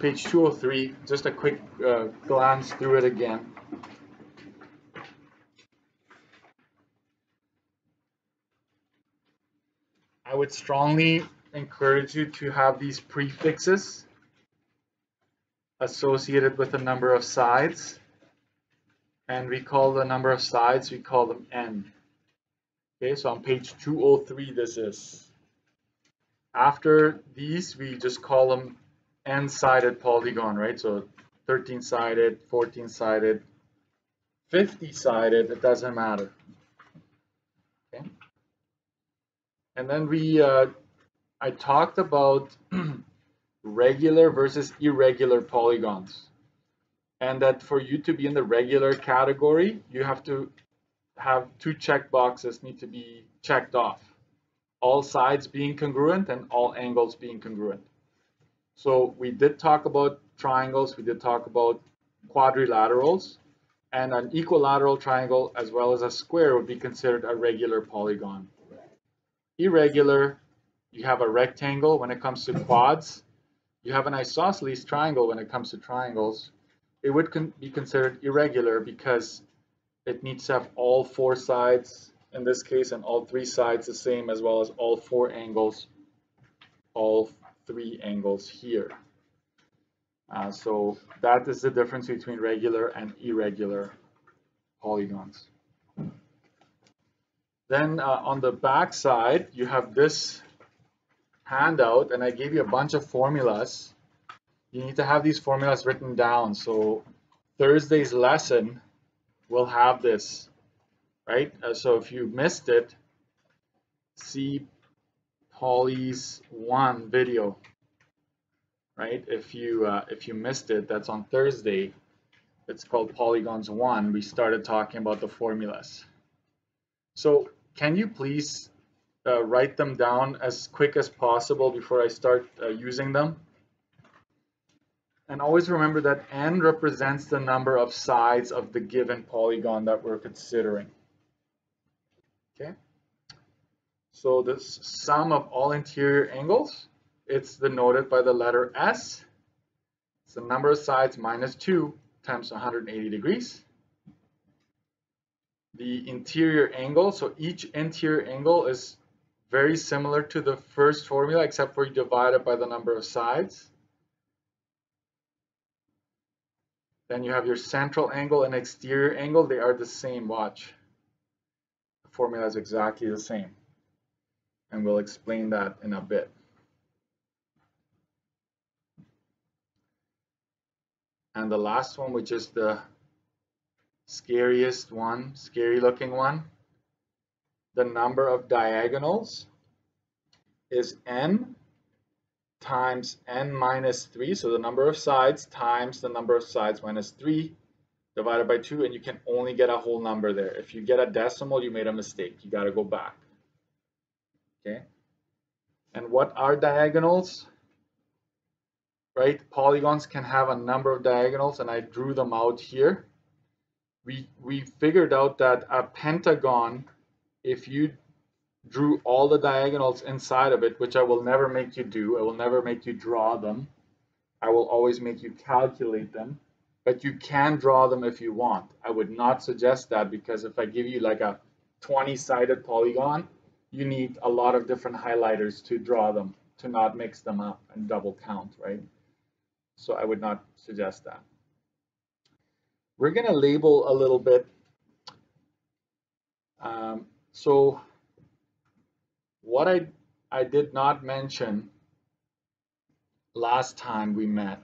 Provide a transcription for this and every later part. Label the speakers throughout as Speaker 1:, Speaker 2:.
Speaker 1: page 203, just a quick uh, glance through it again. I would strongly encourage you to have these prefixes associated with the number of sides. And we call the number of sides, we call them n. Okay, so on page 203 this is. After these, we just call them n-sided polygon, right? So 13-sided, 14-sided, 50-sided, it doesn't matter. Okay. And then we, uh, I talked about regular versus irregular polygons. And that for you to be in the regular category, you have to have two check boxes need to be checked off. All sides being congruent and all angles being congruent. So we did talk about triangles, we did talk about quadrilaterals, and an equilateral triangle as well as a square would be considered a regular polygon. Irregular, you have a rectangle when it comes to quads, you have an isosceles triangle when it comes to triangles. It would con be considered irregular because it needs to have all four sides in this case and all three sides the same as well as all four angles, all three angles here. Uh, so that is the difference between regular and irregular polygons. Then uh, on the back side, you have this handout, and I gave you a bunch of formulas. You need to have these formulas written down. So Thursday's lesson will have this, right? Uh, so if you missed it, see Polly's one video, right? If you uh, if you missed it, that's on Thursday. It's called Polygons one. We started talking about the formulas. So can you please uh, write them down as quick as possible before I start uh, using them? And always remember that n represents the number of sides of the given polygon that we're considering. Okay. So the sum of all interior angles, it's denoted by the letter S. It's the number of sides minus 2 times 180 degrees. The interior angle, so each interior angle is very similar to the first formula except for you divide it by the number of sides. Then you have your central angle and exterior angle. They are the same, watch. The formula is exactly the same and we'll explain that in a bit. And the last one, which is the scariest one, scary looking one, the number of diagonals is n times n minus 3, so the number of sides times the number of sides minus 3 divided by 2, and you can only get a whole number there. If you get a decimal, you made a mistake. You got to go back okay? And what are diagonals? Right, polygons can have a number of diagonals and I drew them out here. We, we figured out that a pentagon, if you drew all the diagonals inside of it, which I will never make you do, I will never make you draw them. I will always make you calculate them, but you can draw them if you want. I would not suggest that because if I give you like a 20 sided polygon, you need a lot of different highlighters to draw them, to not mix them up and double count, right? So I would not suggest that. We're going to label a little bit. Um, so what I, I did not mention last time we met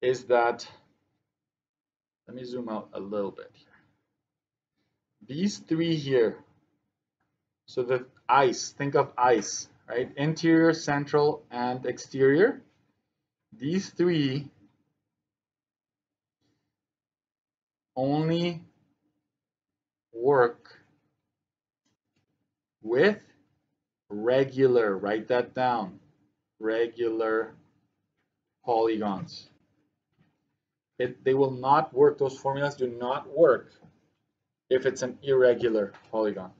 Speaker 1: is that, let me zoom out a little bit here. These three here, so the ice, think of ice, right? Interior, central, and exterior. These three only work with regular, write that down, regular polygons. It, they will not work, those formulas do not work if it's an irregular polygon.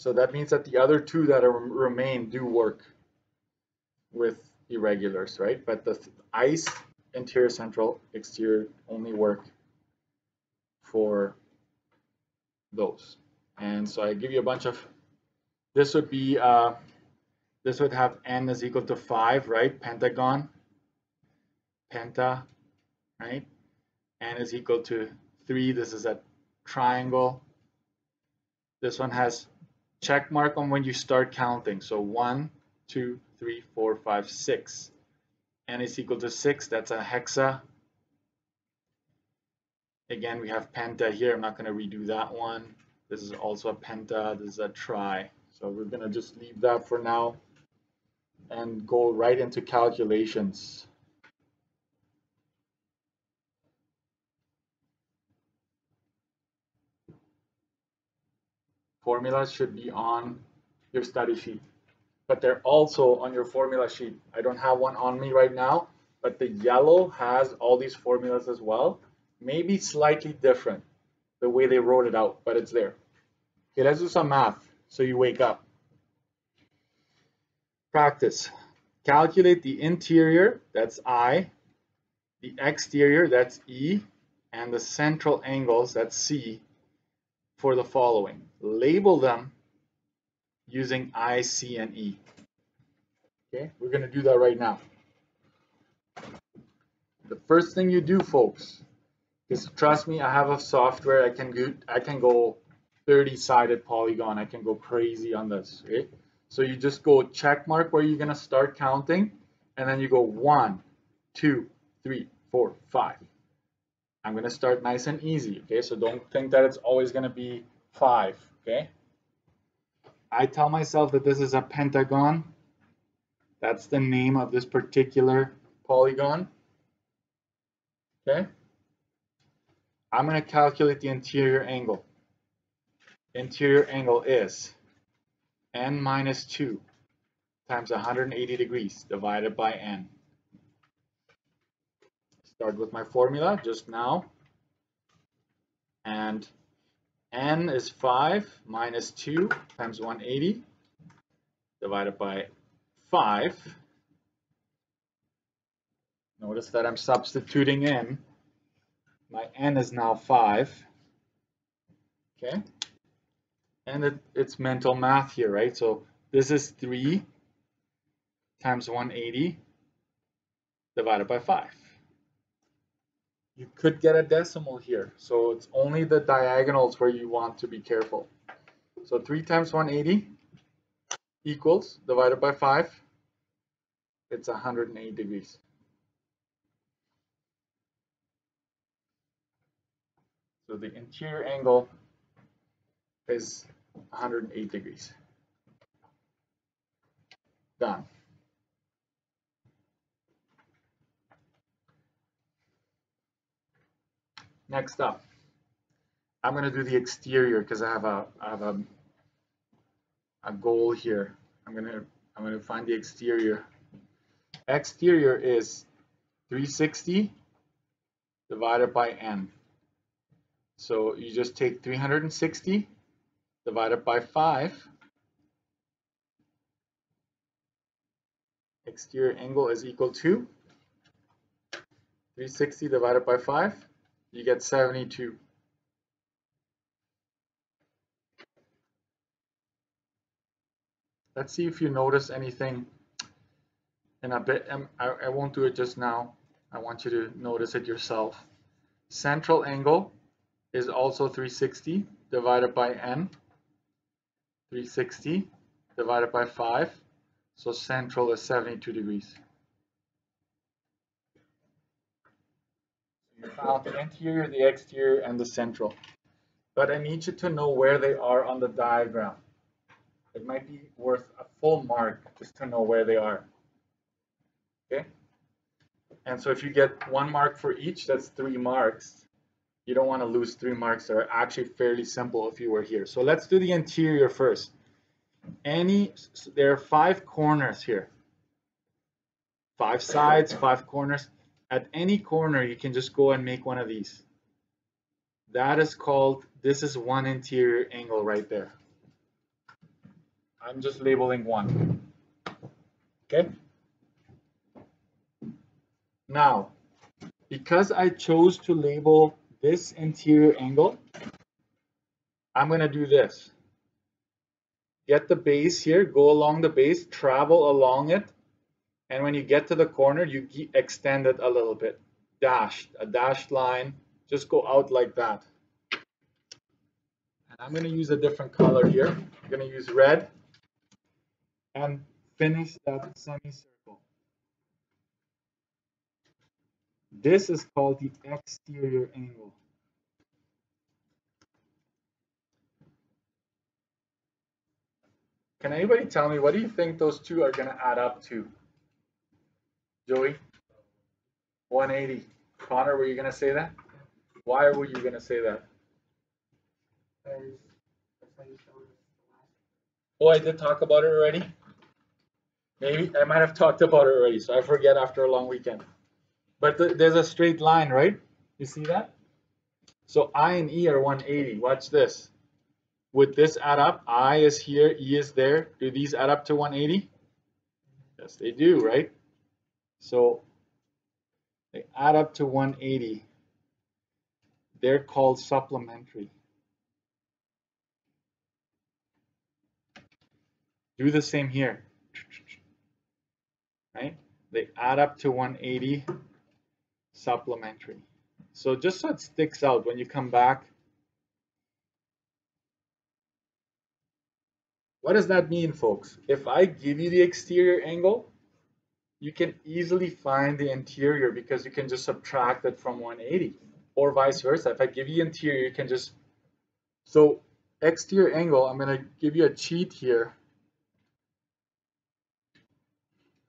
Speaker 1: So that means that the other two that are, remain do work with irregulars, right? But the ice, interior, central, exterior only work for those. And so I give you a bunch of, this would be, uh, this would have n is equal to 5, right? Pentagon, penta, right? n is equal to 3. This is a triangle. This one has check mark on when you start counting. So 1, 2, 3, 4, 5, 6. n is equal to 6. That's a hexa. Again, we have penta here. I'm not going to redo that one. This is also a penta. This is a tri. So we're going to just leave that for now and go right into calculations. Formulas should be on your study sheet, but they're also on your formula sheet. I don't have one on me right now, but the yellow has all these formulas as well. Maybe slightly different the way they wrote it out, but it's there. Okay, let's do some math so you wake up. Practice. Calculate the interior, that's I, the exterior, that's E, and the central angles, that's C, for the following. Label them using I, C, and E. Okay, we're going to do that right now. The first thing you do, folks, is trust me, I have a software I can go, I can go 30-sided polygon. I can go crazy on this. Okay? So you just go check mark where you're going to start counting, and then you go one, two, three, four, five. I'm going to start nice and easy, okay? So don't think that it's always going to be five, okay? I tell myself that this is a pentagon. That's the name of this particular polygon, okay? I'm going to calculate the interior angle. Interior angle is n minus 2 times 180 degrees divided by n. Start with my formula just now. And n is 5 minus 2 times 180 divided by 5. Notice that I'm substituting in. My n is now 5. Okay and it, it's mental math here, right? So this is 3 times 180 divided by 5. You could get a decimal here, so it's only the diagonals where you want to be careful. So 3 times 180 equals, divided by 5, it's 108 degrees. So the interior angle is 108 degrees. Done. Next up, I'm going to do the exterior because I have a I have a a goal here. I'm going to I'm going to find the exterior. Exterior is 360 divided by n. So you just take 360 divided by 5. Exterior angle is equal to 360 divided by 5. You get 72. Let's see if you notice anything in a bit. Um, I, I won't do it just now. I want you to notice it yourself. Central angle is also 360 divided by n. 360 divided by 5. So central is 72 degrees. You found the interior, the exterior, and the central. But I need you to know where they are on the diagram. It might be worth a full mark just to know where they are. Okay? And so if you get one mark for each, that's three marks you don't want to lose three marks that are actually fairly simple if you were here. So let's do the interior first. Any, there are five corners here. Five sides, five corners. At any corner, you can just go and make one of these. That is called, this is one interior angle right there. I'm just labeling one. Okay? Now, because I chose to label this interior angle, I'm going to do this. Get the base here, go along the base, travel along it, and when you get to the corner, you extend it a little bit. Dashed, a dashed line, just go out like that. And I'm going to use a different color here. I'm going to use red and finish that semicircle. This is called the exterior angle. Can anybody tell me what do you think those two are going to add up to? Joey? 180. Connor, were you going to say that? Why were you going to say that? Oh, I did talk about it already? Maybe I might have talked about it already, so I forget after a long weekend. But th there's a straight line, right? You see that? So I and E are 180. Watch this. Would this add up? I is here, E is there. Do these add up to 180? Yes, they do, right? So they add up to 180. They're called supplementary. Do the same here right? They add up to 180 supplementary. So just so it sticks out when you come back. What does that mean, folks? If I give you the exterior angle, you can easily find the interior because you can just subtract it from 180 or vice versa. If I give you interior, you can just, so exterior angle, I'm going to give you a cheat here.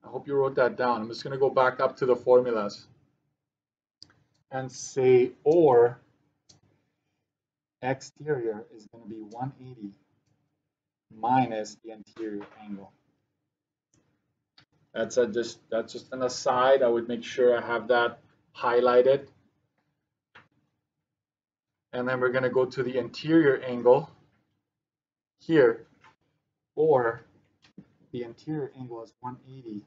Speaker 1: I hope you wrote that down. I'm just going to go back up to the formulas and say or exterior is going to be 180 minus the interior angle. That's a just that's just an aside. I would make sure I have that highlighted. And then we're going to go to the interior angle here or the interior angle is 180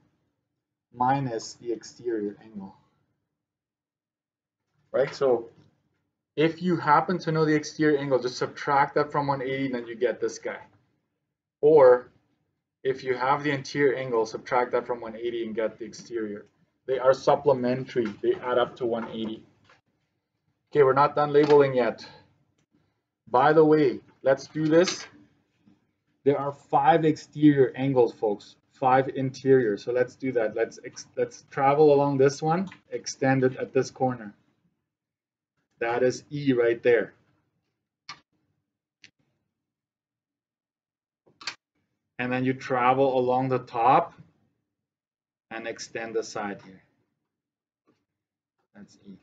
Speaker 1: minus the exterior angle. Right, so if you happen to know the exterior angle, just subtract that from 180 and then you get this guy. Or if you have the interior angle, subtract that from 180 and get the exterior. They are supplementary, they add up to 180. Okay, we're not done labeling yet. By the way, let's do this there are five exterior angles, folks, five interior. So let's do that. Let's let's travel along this one, extend it at this corner. That is E right there. And then you travel along the top and extend the side here. That's E.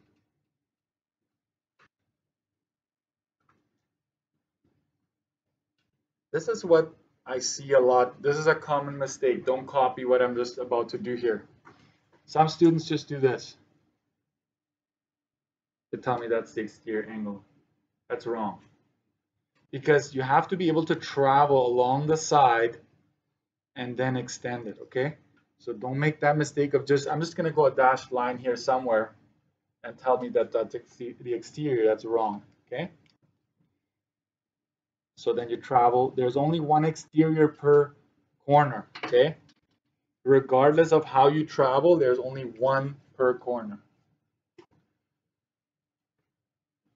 Speaker 1: This is what I see a lot. This is a common mistake. Don't copy what I'm just about to do here. Some students just do this They tell me that's the exterior angle. That's wrong. Because you have to be able to travel along the side and then extend it, okay? So don't make that mistake of just, I'm just to go a dashed line here somewhere and tell me that that's the exterior. That's wrong, okay? So then you travel, there's only one exterior per corner, okay? Regardless of how you travel, there's only one per corner.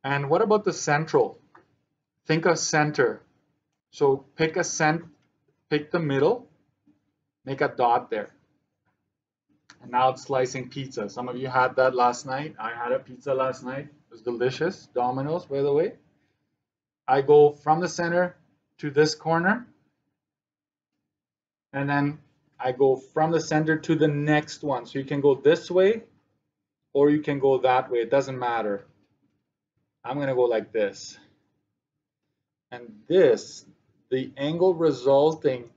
Speaker 1: And what about the central? Think of center. So pick a cent, pick the middle, make a dot there. And now it's slicing pizza. Some of you had that last night. I had a pizza last night. It was delicious. Domino's, by the way. I go from the center to this corner and then I go from the center to the next one. So you can go this way or you can go that way. It doesn't matter. I'm going to go like this. And this, the angle resulting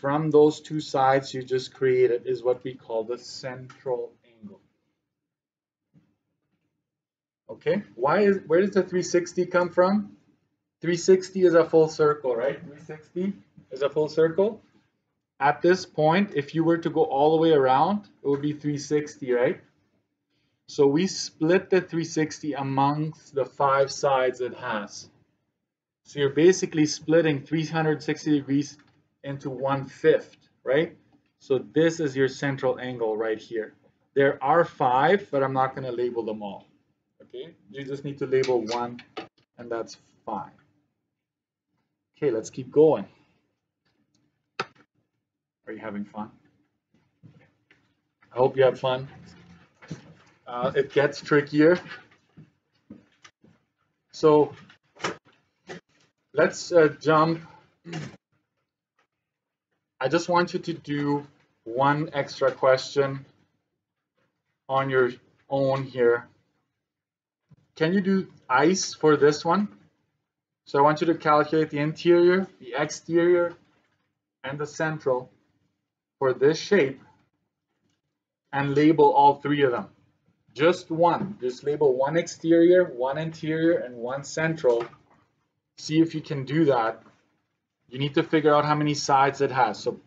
Speaker 1: from those two sides you just created is what we call the central angle. Okay, why is where does the 360 come from? 360 is a full circle, right? 360 is a full circle. At this point, if you were to go all the way around, it would be 360, right? So we split the 360 amongst the five sides it has. So you're basically splitting 360 degrees into one fifth, right? So this is your central angle right here. There are five, but I'm not going to label them all. Okay, you just need to label one, and that's fine. Okay, let's keep going. Are you having fun? I hope you have fun. Uh, it gets trickier. So let's uh, jump. I just want you to do one extra question on your own here. Can you do ice for this one? So I want you to calculate the interior, the exterior, and the central for this shape and label all three of them. Just one. Just label one exterior, one interior, and one central. See if you can do that. You need to figure out how many sides it has. So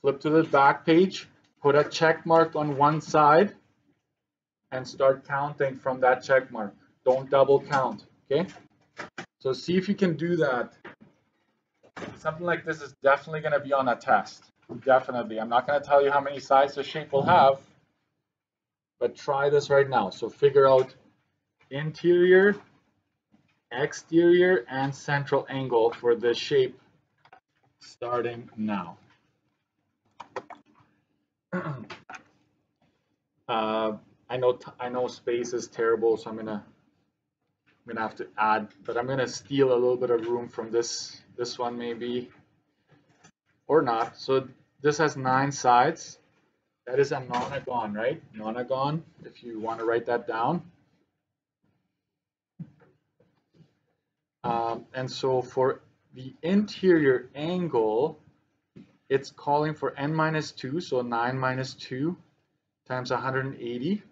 Speaker 1: flip to the back page, put a check mark on one side, and start counting from that check mark. Don't double count, okay? So see if you can do that. Something like this is definitely going to be on a test. Definitely. I'm not going to tell you how many sides the shape will have, but try this right now. So figure out interior, exterior, and central angle for the shape starting now. uh, I know I know space is terrible, so I'm gonna I'm gonna have to add, but I'm gonna steal a little bit of room from this this one maybe, or not. So this has nine sides. That is a nonagon, right? Nonagon, if you want to write that down. Um, and so for the interior angle, it's calling for n minus 2, so 9 minus 2 times 180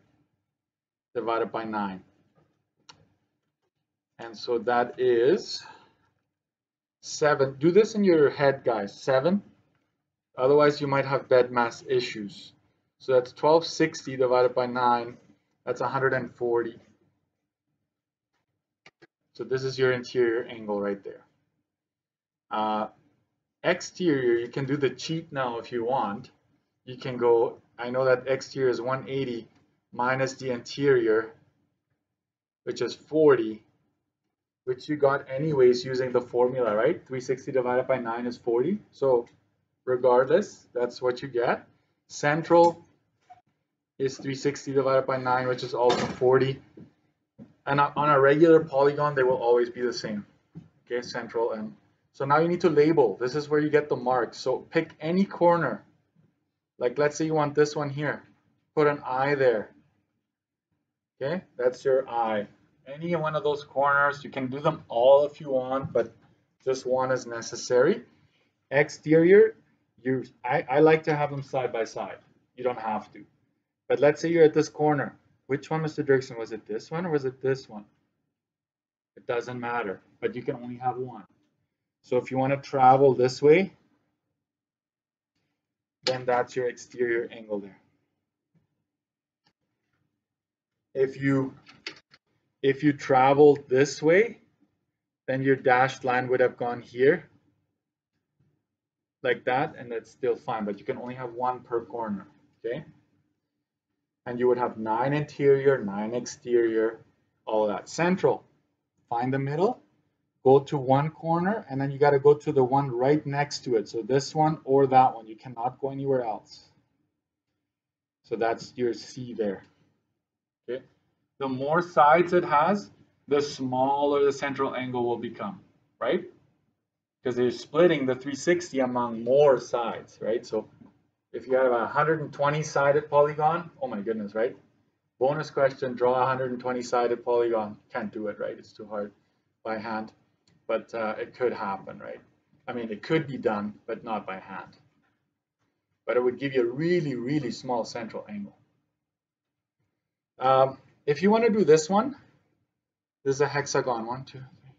Speaker 1: divided by 9. And so that is 7. Do this in your head, guys. 7. Otherwise, you might have BEDMAS issues. So that's 1260 divided by 9. That's 140. So this is your interior angle right there. Uh, exterior, you can do the cheat now if you want. You can go, I know that exterior is 180 minus the interior, which is 40, which you got anyways using the formula, right? 360 divided by 9 is 40. So regardless, that's what you get. Central is 360 divided by 9, which is also 40. And on a regular polygon, they will always be the same. Okay, central and so now you need to label. This is where you get the marks. So pick any corner. Like let's say you want this one here. Put an eye there. Okay, that's your eye. Any one of those corners, you can do them all if you want, but just one is necessary. Exterior, you I, I like to have them side by side. You don't have to. But let's say you're at this corner. Which one, Mr. Doerksen? Was it this one or was it this one? It doesn't matter, but you can only have one. So if you want to travel this way, then that's your exterior angle there. If you if you travel this way, then your dashed line would have gone here like that, and that's still fine, but you can only have one per corner, okay? And you would have nine interior, nine exterior, all that. Central, find the middle, go to one corner, and then you got to go to the one right next to it. So this one or that one. You cannot go anywhere else. So that's your C there. Okay. The more sides it has, the smaller the central angle will become, right? Because they're splitting the 360 among more sides, right? So if you have a 120 sided polygon, oh my goodness, right? Bonus question, draw a 120 sided polygon. Can't do it, right? It's too hard by hand but uh, it could happen, right? I mean, it could be done, but not by hand. But it would give you a really, really small central angle. Um, if you want to do this one, this is a hexagon, one, two, three,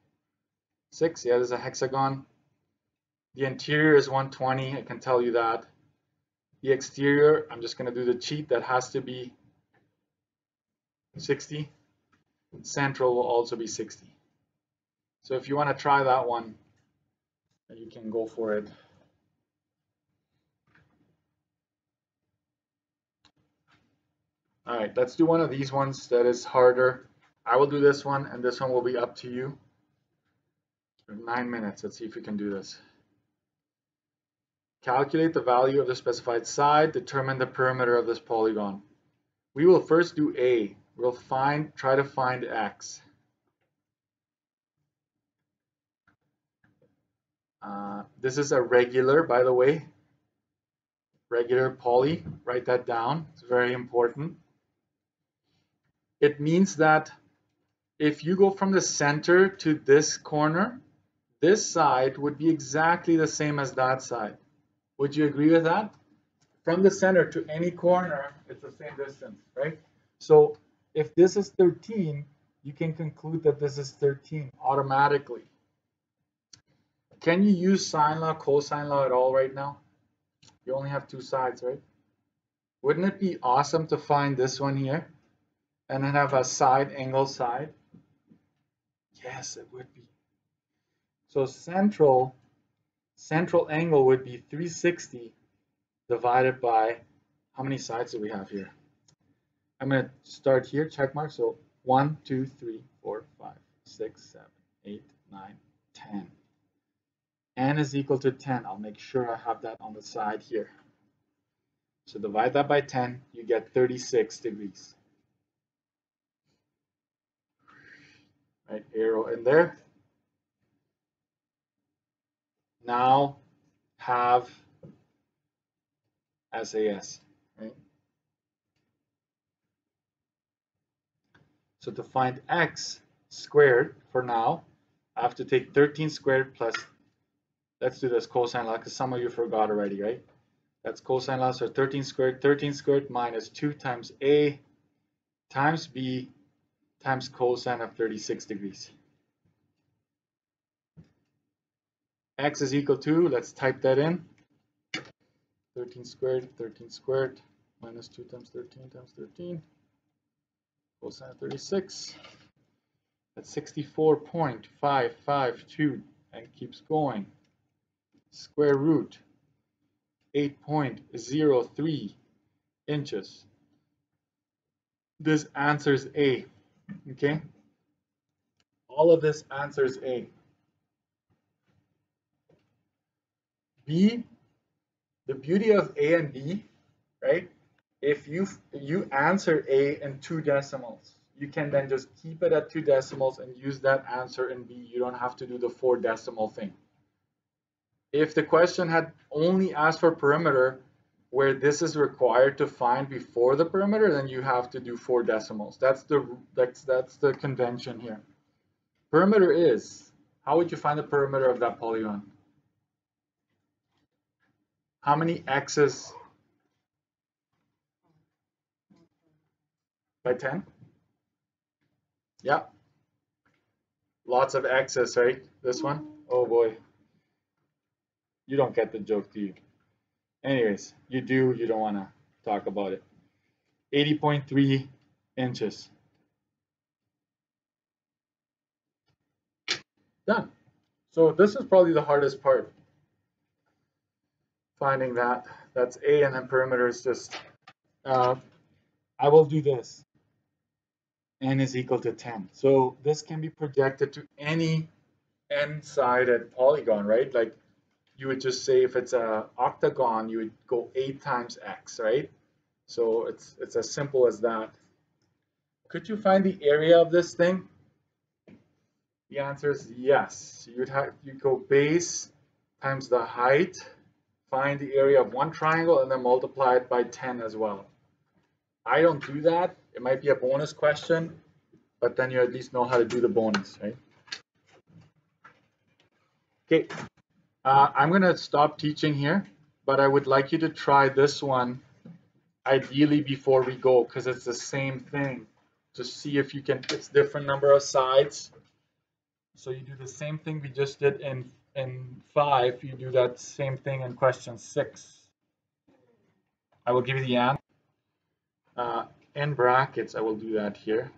Speaker 1: Six, yeah, there's a hexagon. The interior is 120, I can tell you that. The exterior, I'm just going to do the cheat, that has to be 60. Central will also be 60. So if you want to try that one, you can go for it. All right, let's do one of these ones that is harder. I will do this one, and this one will be up to you. Nine minutes. Let's see if we can do this. Calculate the value of the specified side. Determine the perimeter of this polygon. We will first do A. We'll find, try to find X. Uh, this is a regular, by the way. Regular poly. Write that down. It's very important. It means that if you go from the center to this corner, this side would be exactly the same as that side. Would you agree with that? From the center to any corner, it's the same distance, right? So if this is 13, you can conclude that this is 13 automatically. Can you use sine law, cosine law at all right now? You only have two sides, right? Wouldn't it be awesome to find this one here? and then have a side angle side? Yes, it would be. So central, central angle would be 360 divided by, how many sides do we have here? I'm going to start here, check mark. So 1, 2, 3, 4, 5, 6, 7, 8, 9, 10. n is equal to 10. I'll make sure I have that on the side here. So divide that by 10, you get 36 degrees. right arrow in there now have SAS right. So to find x squared for now I have to take 13 squared plus let's do this cosine law because some of you forgot already right? That's cosine law so 13 squared 13 squared minus 2 times a times b times cosine of 36 degrees. X is equal to, let's type that in, 13 squared, 13 squared, minus 2 times 13 times 13, cosine of 36. That's 64.552 and keeps going. Square root 8.03 inches. This answers A. Okay? All of this answers A. B, the beauty of A and B, right? If you you answer A in two decimals, you can then just keep it at two decimals and use that answer in B. You don't have to do the four decimal thing. If the question had only asked for perimeter, where this is required to find before the perimeter, then you have to do four decimals. That's the that's that's the convention here. Perimeter is how would you find the perimeter of that polygon? How many x's by 10? Yeah. Lots of x's, right? This one? Oh boy. You don't get the joke, do you? Anyways, you do, you don't want to talk about it. 80.3 inches. Done. So this is probably the hardest part. Finding that. That's A and then perimeter is just, uh, I will do this. N is equal to 10. So this can be projected to any n-sided polygon, right? Like you would just say if it's a octagon, you would go 8 times x, right? So it's, it's as simple as that. Could you find the area of this thing? The answer is yes. You'd have you go base times the height, find the area of one triangle, and then multiply it by 10 as well. I don't do that. It might be a bonus question, but then you at least know how to do the bonus, right? Okay, uh, I'm going to stop teaching here, but I would like you to try this one ideally before we go because it's the same thing. Just see if you can, it's different number of sides. So you do the same thing we just did in in five. You do that same thing in question six. I will give you the answer. Uh, in brackets, I will do that here.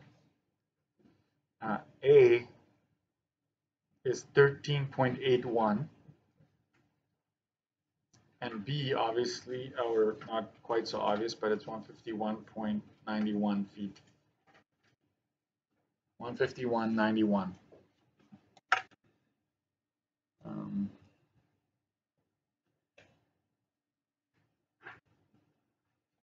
Speaker 1: Uh, A is 13.81 and B obviously or not quite so obvious but it's 151.91 feet 151.91